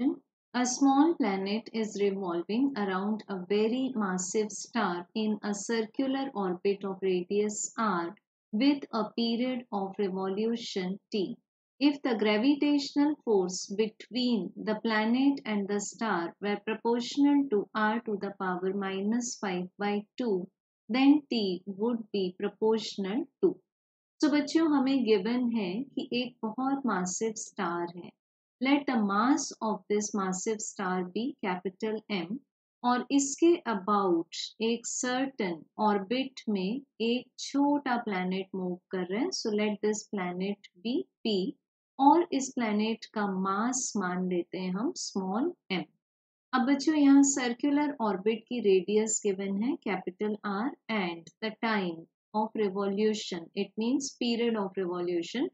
Question A small planet is revolving around a very massive star in a circular orbit of radius r with a period of revolution t. If the gravitational force between the planet and the star were proportional to r to the power minus 5 by 2, then t would be proportional to. So बच्चों हमें given है कि एक बहुत massive star है let the mass of this massive star be capital M और इसके about एक सर्टन ऑर्बिट में एक छोटा प्लैनेट मूव कर रहा है so let this planet be P और इस प्लैनेट का मास मान लेते हैं हम स्मॉल एम अब बच्चों, यहाँ सर्कुलर ऑर्बिट की रेडियस गिवन है capital R and the time of revolution it means period of revolution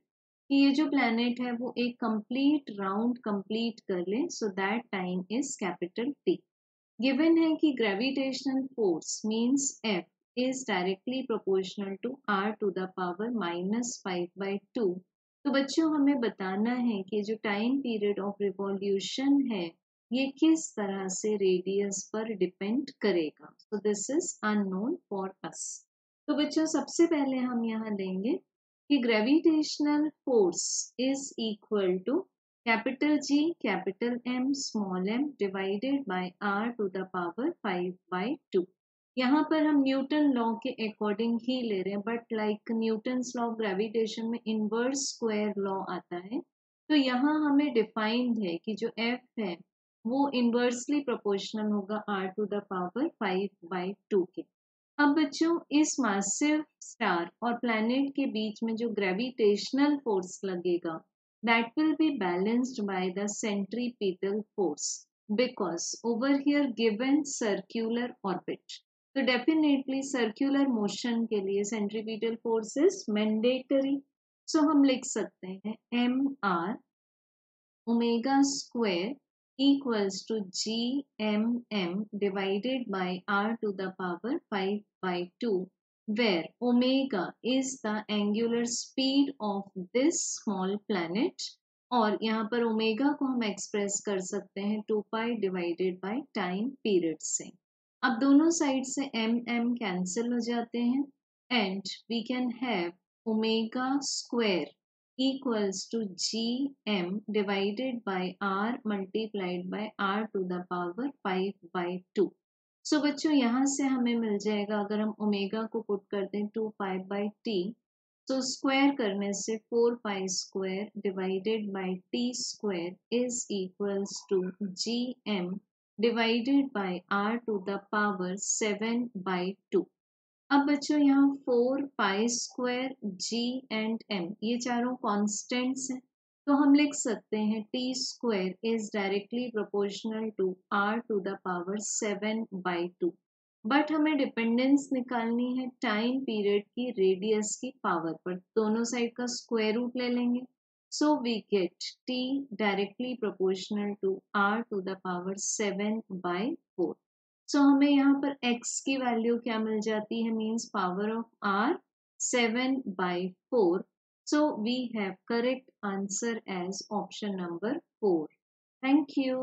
कि ये जो प्लैनेट है, वो एक कंप्लीट राउंड कंप्लीट कर ले so that time is capital T given है कि gravitational force means F is directly proportional to R to the power minus five by two तो बच्चों, हमें बताना है कि जो टाइम पीरियड ऑफ़ रिवॉल्यूशन है, ये किस तरह से रेडियस पर डिपेंड करेगा? So this is unknown for us तो बच्चों, सबसे पहले हम यहाँ लेंगे कि gravitational force is equal to capital G capital M small m divided by R to the power five by two यहाँ पर हम न्यूटन लॉ के अकॉर्डिंग ही ले रहे हैं but like Newton law gravitation में इनवर्स स्क्वायर लॉ आता है तो यहाँ हमें डिफाइंड है कि जो एफ़ है, वो इनवर्सली प्रोपोर्शनल होगा R to the power five by two के। अब बच्चों, इस मासिव स्टार और प्लैनेट के बीच में जो ग्रेविटेशनल फोर्स लगेगा that will be balanced by the centripetal force because over here given circular orbit तो डेफिनेटली सर्क्यूलर मोशन के लिए centripetal force is mandatory so हम लिख सकते हैं M R omega square equals to gmm divided by r to the power 5 by 2 where omega is the angular speed of this small planet और यहाँ पर omega को हम एक्सप्रेस कर सकते हैं two pi divided by time period से अब दोनों साइड से एम एम कैंसिल हो जाते हैं and we can have omega square equals to gm divided by r multiplied by r to the power 5 by 2. So so, बच्चों यहाँ से हमें मिल जाएगा अगर हम ओमेगा को पुट कर दें टू फाइव बाई टी तो स्क्वायर करने से four pi square divided by T square is equals to G M divided by R to the power seven by two अब बच्चों, यहाँ four pi square G and M ये चारों constants हैं। तो हम लिख सकते हैं T square is directly proportional to R to the power seven by two but हमें डिपेंडेंस निकालनी है टाइम पीरियड की रेडियस की पावर पर। दोनों साइड का स्क्वायर रूट ले लेंगे। So we get T directly proportional to R to the power seven by four so so, हमें यहाँ पर x की वैल्यू क्या मिल जाती है? Means power of r seven by four so we have correct answer as option number four thank you